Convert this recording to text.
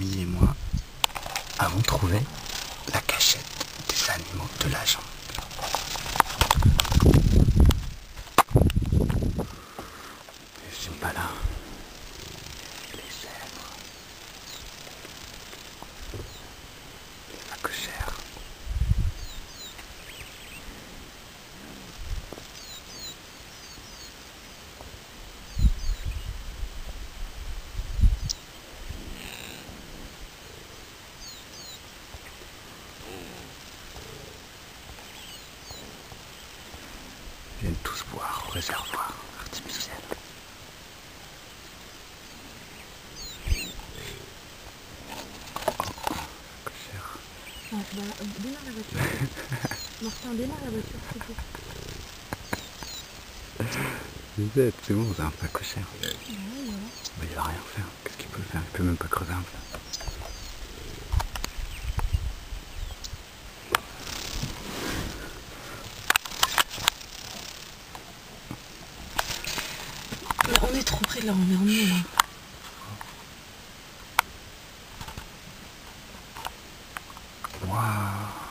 Et moi avons trouvé la cachette des animaux de la jungle. Viennent tous boire au réservoir artificiel. Cochère. Ah, bah, démarre la voiture. Martin, démarre la voiture, s'il te plaît. Lisette, c'est bon, c'est un pas cochère. Ouais, voilà. Bah, il va rien faire. Qu'est-ce qu'il peut faire? Il peut même pas creuser un plat. On est trop près de leur environnement, là. Waouh